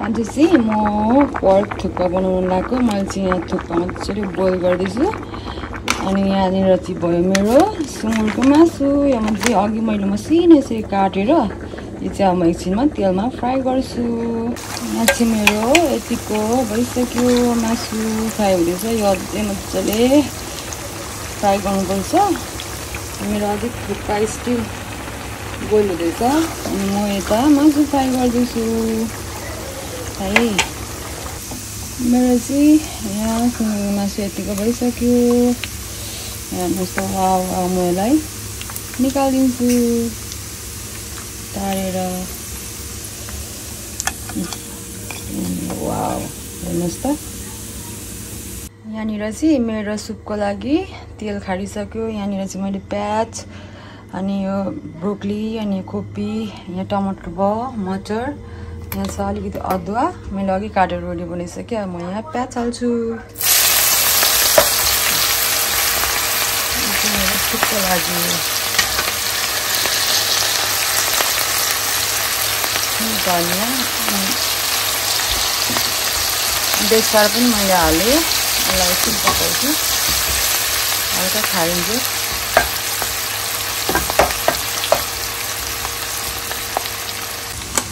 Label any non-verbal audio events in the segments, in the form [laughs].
आज चाहिँ म पर्क थुक्पा बनाउनु लगाएको मैले चाहिँ यहाँ थुक्पा मजाले बोइल गर्दैछु। अनि यहाँनिर चाहिँ भयो मेरो सुँगुरको मासु। यहाँ चाहिँ अघि मैले मसिनो यसरी काटेर यो चाहिँ अब म एकछिनमा तेलमा फ्राई गर्छु। यहाँ चाहिँ मेरो यतिको भइसक्यो मासु। फ्राई हुँदैछ। यो अझै मजाले फ्राई गर्नुपर्छ। मेरो अलिक थुक्पा स्टिल बोइल हुँदैछ। अनि म यता मासु फ्राई गर्दैछु। है मेरो चाहिँ यहाँ सुँगुरको मासु यतिको भइसक्यो हेर्नुहोस् त वा म यसलाई निकालिदिन्छु तारेर वा हेर्नुहोस् त यहाँनिर चाहिँ मेरो सुपको लागि तेल खारिसक्यो यहाँनिर चाहिँ मैले प्याज अनि यो ब्रोकली अनि कोपी यहाँ टमाटर भयो मटर यहाँ छ अलिकति अदुवा। मैले अघि काटेर रेडी बनाइसकेँ अब म यहाँ प्याज हाल्छु। सुपको लागि धनियाँ। बेसार पनि मैले हालेँ। यसलाई एकछिन पकाउँछु। हल्का खाइन्छु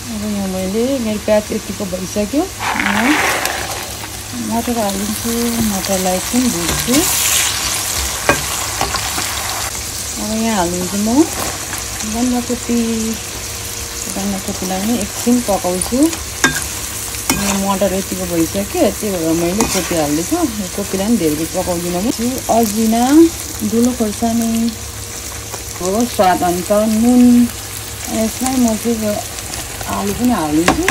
अब यहाँ मैले मेरो प्याज यतिको भइसक्यो। मटर हालिदिन्छु मटरलाई एकछिन भुट्छु। अब यहाँ हालिदिन्छु म। बन्दाकोपी बन्दाकोपीलाई पनि एकछिन पकाउँछु। मटर यतिको भइसक्यो त्यही भएर मैले कोपी हाल्दैछु। यो कोपीलाई पनि धेरै पकाउँदिनँ म। अजिना धुलो खोर्सानी हो स्वाद अनुसार नुन। यसमै म चाहिँ आलु पनि हालिदिन्छु।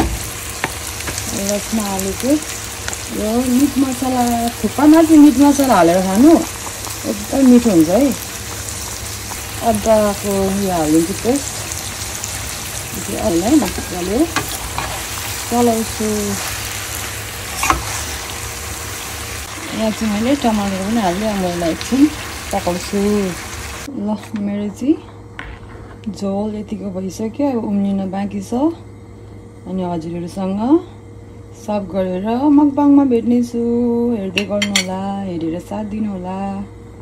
यसमा आलुको यो मिट मसला थुक्पामा चाहिँ मिट मसला हालेर खानु। एकदम मिठो हुन्छ है। अदुवाको उयो हालिदिन्छु पेस्ट। अहिले मजाले चलाउँछु यहाँ चाहिँ मैले टमाटर पनि हाल्दै अब एकछिन पकाउँछु ल मेरो चाहिँ झोल यतिको भइसक्यो अब उम्लिन बाँकी छ। अनि हजुरहरूसँग सब गरेर मकबाङमा भेट्नेछु। हेर्दै गर्नुहोला हेरेर साथ दिनुहोला।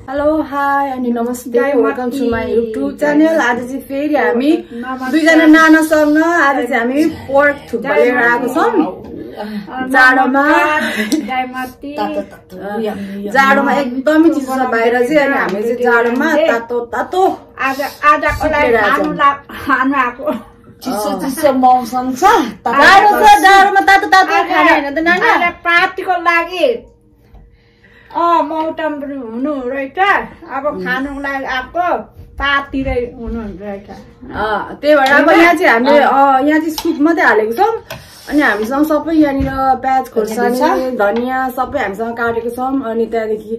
हेलो हाई अनि नमस्ते welcome to my YouTube channel आज चाहिँ फेरि हामी दुईजना नानासँग आज चाहिँ हामी पोर्क थुक्पा लिएर आएको छौँ। जाडोमा। जाडोमा एकदमै चिसो छ बाहिर चाहिँ अनि हामी चाहिँ जाडोमा तातो तातो आज खानु आएको चिसो चिसो मौसम छ जाडो छ जाडोमा तातो तातो खाने होइन त नानी पार्टीको लागि अँ पनि हुनु रहेछ अब खानुको लागि आएको पार्टीरै हुनु रहेछ त्यही भएर अब यहाँ चाहिँ हामीले यहाँ चाहिँ सुप मात्रै हालेको छौँ अनि हामीसँग सबै यहाँनिर प्याज खोर्सानी धनियाँ सबै हामीसँग काटेको छौँ अनि त्यहाँदेखि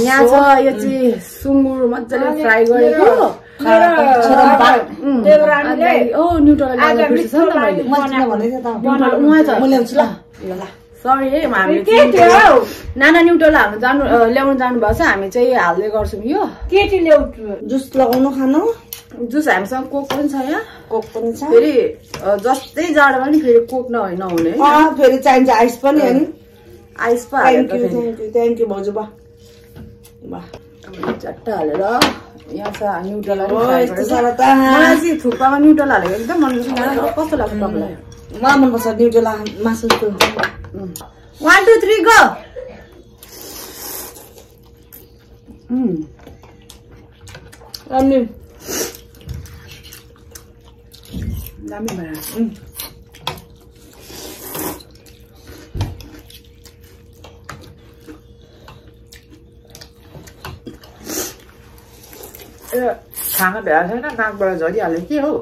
यहाँ छ यो चाहिँ सुँगुर मजाले फ्राई गरेको सरी है? नाना न्युट्रल हाल्नु जानु ल्याउनु जानुभएको छ। हामी चाहिँ हाल्दै गर्छौँ यो। के चाहिँ ल्याउँछु जुस लगाउनु खानु। जुस हामीसँग कोक पनि छ यहाँ। कोक पनि छ। फेरि जस्तै जाडोमा नि फेरि कोक नहुने। अँ, फेरि चाहिन्छ आइस पनि होइन आइस पो हालेर थ्याङ्क यू थ्याङ्क यू भाउजू बा। झट्ट हालेर यहाँ छ त मलाई चाहिँ थुक्पामा न्युट्रल हालेको एकदम मनपर्छ कस्तो लाग्छ तपाईँलाई? मलाई मनपर्छ न्युट्रेला मासुको वान टू थ्री गो अनि दामी भएर खाना भ्याएको छैन नाकबाट झरिहाल्यो के हौ?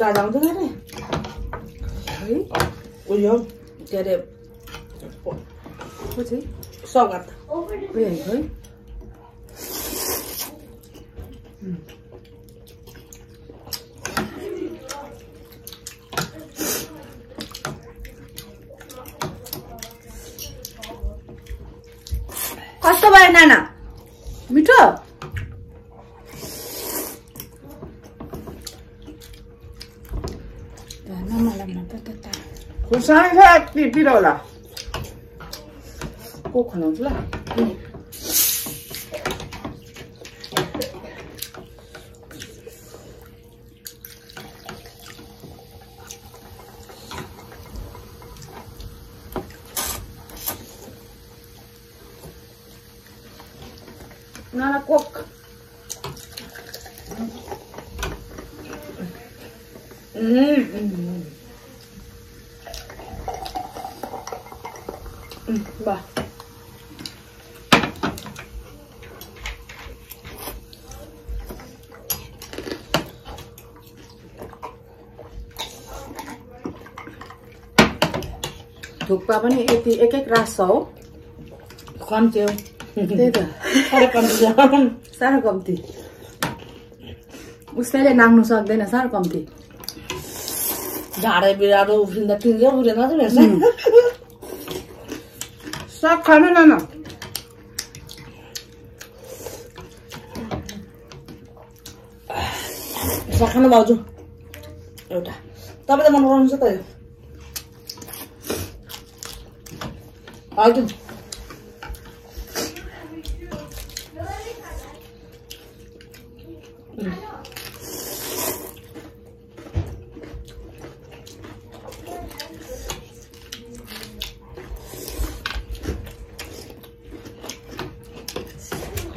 त्यो व्यवसाय न यहाँ छ नाना सम्झौ पिरो दादा आउँदैन अरे है उयो के अरे को चाहिँ सौगात उयो है कस्तो भयो नाना मिठो खुर्सानी छ यति पिरो होला को खनाउँछ ल नाना कोक बा थुक्पा पनि यति एक एक रास छ हो। कम्ती हो। त्यही त। साह्रै कम्ती साह्रो कम्ती। उसैले नाग्नु सक्दैन साह्रो कम्ती। ढाडे बिरालो उफ्रिँदा टिङ्गै उफ्रेन त रहेछ साग खानु न न। सखानु भाउजू। एउटा। तपाईँ त मन पराउनुहुन्छ त यो। हजुर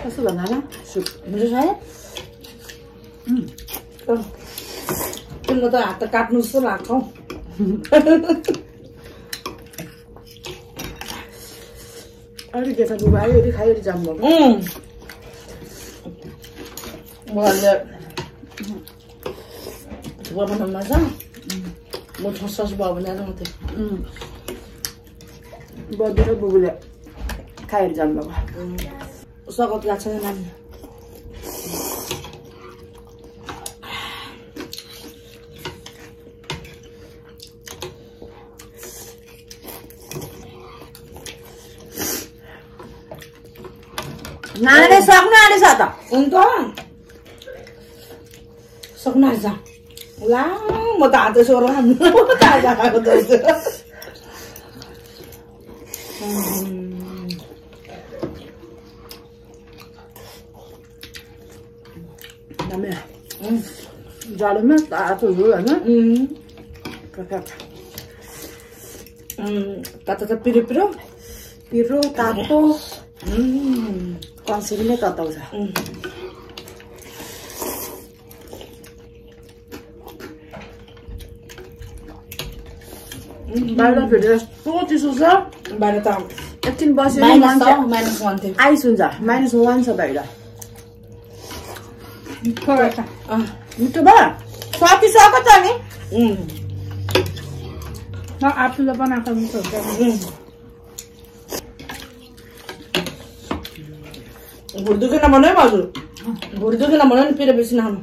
कस्तो भयो नाना सुप हुन्छ छ तिम्रो त हात काट्नु जस्तो लाग्छ यता डुबा आयो यति खायो यति जाम भएको उम्। मैले थुप्रो बनाउनु छ म ठस आउँथेँ बडी र बुबुले खाएर भएको सकत लाग्छ नानाले सक्नु आँटेछ त अन्त सक्नु आएछ ला म त हात सोह्र खाएको जाडोमा तातो झोल होइन तातो त पिरो पिरो पिरो तातो उम्, कन्सेरी नै तताउँछ। बाहिर फेरि यस्तो चिसो छ बाहिर त एकछिन बस्यो माइनस वान थियो आइस हुन्छ माइनस वान छ बाहिर मिठो भयो सकिसक्यो त नि उम्, आफूले बनाएको मिठो हुन्छ उम्। भुँडी दुखेन भन्नु है हजुर दुखेन भन्नु नि पिरो बेसी नखानु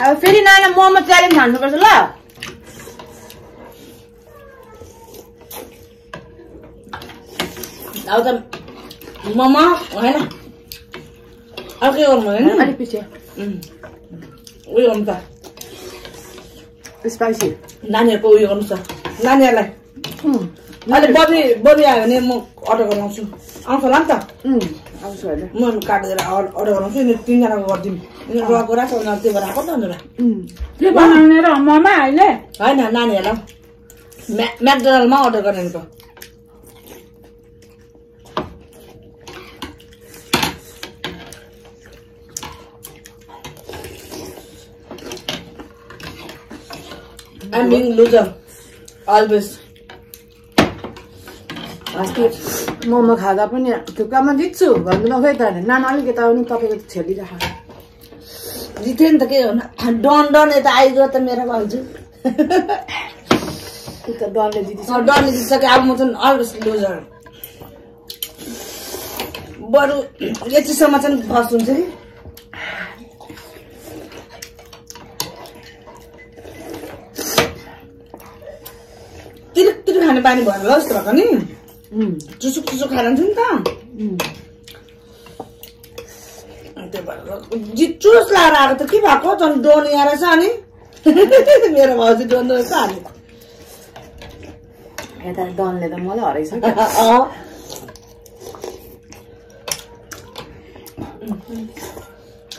अब फेरि नाना मोमो च्यालेन्ज ल अब त ममा होइन अब के गर्नु होइन अलिक पछि। उयो गर्नु त स्पाइसी नानीहरूको उयो गर्नु छ नानीहरूलाई अहिले बबी बबी आयो भने म अर्डर गर्न आउँछु होला नि त आउँछु होइन म काटेर अर- अर्डर गराउँछु यिनीहरू तिनजनाको गरिदिनु यिनीहरू गएको राख्छ उनीहरू त्यो भएर आएको त बनाउने र ममा अहिले होइन नानीहरूलाई म्या म्याकडोनल्डमा अर्डर गर्ने त I'm being loser. Always. अस्ति मोमो खाँदा पनि थुक्कामा जित्छु भन्नु खै त नाना अलिक यता पनि तपाईँको छेलिराख जित्यो नि त के हो डन डन यता आइगयो त मेरो भाउजू त डरले जितिस डनले जितिसक्यो अब म चाहिँ अलवेज लुजर बरु यतिसम्म चाहिँ फर्स्ट हुन्छ खाने बानी भयो होला जस्तो भएको नि चुसुक चुसुक खाएर हुन्छ नि त। त्यो भएर जिचुस लाएर आएको त के भएको? झन् डोन यहाँ रहेछ अनि। [laughs] मेरो भाउजू डोन रहेछ अनि। यता डनले त मलाई हराइसक्यो। [laughs]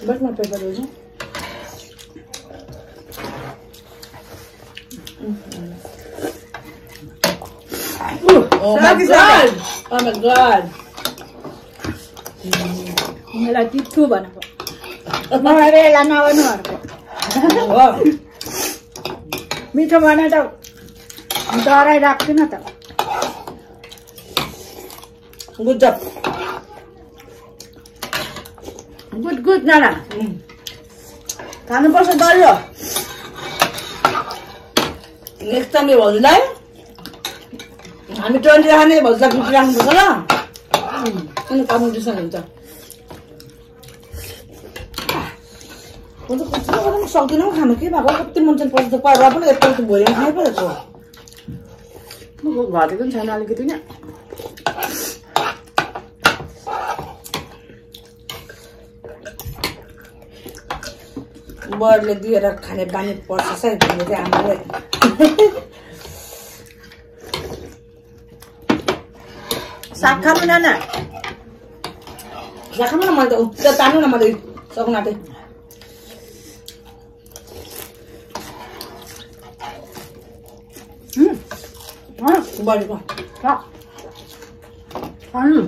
बस्न पेपर रहेछ Oh my god! [laughs] Oh my god! मलाई तित्थु भनेको नगर्नु अर्को Oh, मिठो भने त डराइ राख्दिनँ त good job. गुड गुड नाना खानुपर्छ डल्यो नेक्स्ट टाइम यो भाउजूलाई हामी ट्वेन्टी राख्ने भाउजूलाई फिफ्टी राख्नुपर्छ ल अनि कम्पिटिसन हुन्छ म त सक्दिनँ हौ खानु के भएको कति मान्छे पर्छ त र पनि एकपल्ट त भोलि खानै परेको घटेको पनि छैन अलिकति नै बरले दिएर खाने बानी पर्छ सायद भन्ने चाहिँ आमाले साग खानु नाना राखौँ न मैले त ऊ, त्यो तान्नु न मैले सक्नु आँटेँ बढेको खानु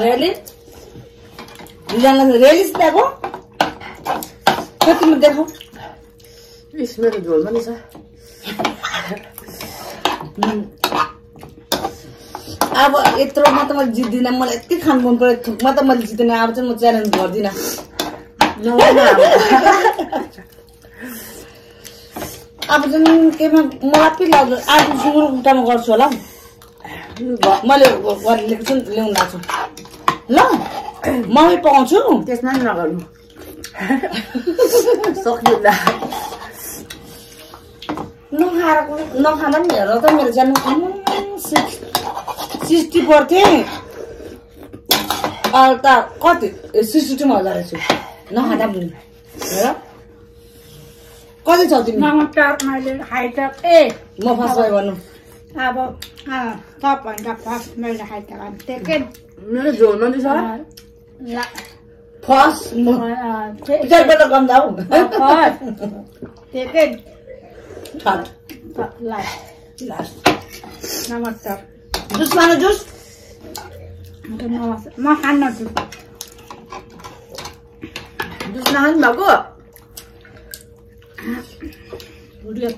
रेली रिजानलाई रेलिस ल्याएको त्यो तिमीले देखाऊ इस मेरो झोल पनि छ अब यत्रोमा त मैले जित्दिनँ मलाई यति खानु मन पऱ्यो थुकमा त मैले जित्दिनँ अब चाहिँ म च्यालेन्ज गर्दिनँ अब। चाहिँ केमा मलाई पि लाग्छ आज सुँगुर कुटामा गर्छु होला। मैले गरेर ल्याएको छु नि, ल्याउनु लाग्छु ल ममै पाउँछु त्यसमा नि नगर्नु [laughs] सक्यो नखाएर नखाँदा पनि हेर त मेरो जन्म सिक्सटी पर्थेँ अहिले त कति? सिक्सटीमा हजार रहेछु। नखाँदा पनि। हेर। कति छ तिमी म फर्स्ट गएँ अब अँ, सबभन्दा फर्स्ट मैले मेरो झोल पनि छ ला फर्स्ट म अँ, से- एकपल्ट गन्दा हौ first second third last last नमस्कार जुस लानु जुस नमस्कार म खान्न छु जुस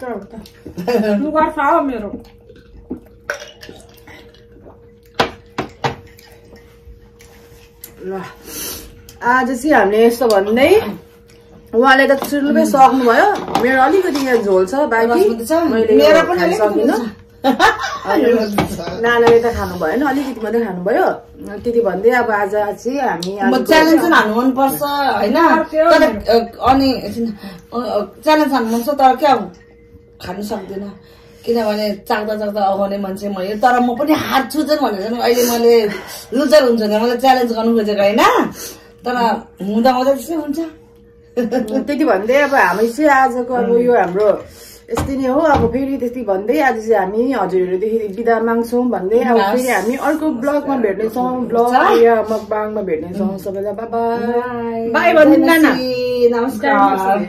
भएको त छ हौ मेरो ल आज चाहिँ हामीले यस्तो भन्दै उहाँले त सुरुमै सक्नुभयो। मेरो अलिकति यहाँ झोल छ बाँकी खान [laughs] नानाले त खानु भएन अलिकति मात्रै खानुभयो। त्यति भन्दै अब आज चाहिँ हामी च्यालेन्ज हान्नु मनपर्छ होइन? अनि च्यालेन्ज हान्नु मन छ तर क्या खानु सक्दिनँ। किनभने चाख्दा चाख्दा अगाउने मान्छे मैले तर म पनि हार्छु चाहिँ भनेर चाहिँ अहिले मैले लुजर हुन्छ भने मलाई च्यालेन्ज गर्नु खोजेको होइन। तर हुँदा हुँदा त्यस्तै हुन्छ। त्यति भन्दै अब हामी चाहिँ आजको अब यो हाम्रो यस्तै नै हो। अब फेरि त्यस्तै भन्दै आज चाहिँ हामी हजुरहरूदेखि बिदा माग्छौँ भन्दै अब फेरि हामी अर्को ब्लगमा भेट्नेछौँ। ब्लग या मकबाङमा भेट्नेछौँ। सबैलाई बाबा बाई। भनिदिनु नमस्कार।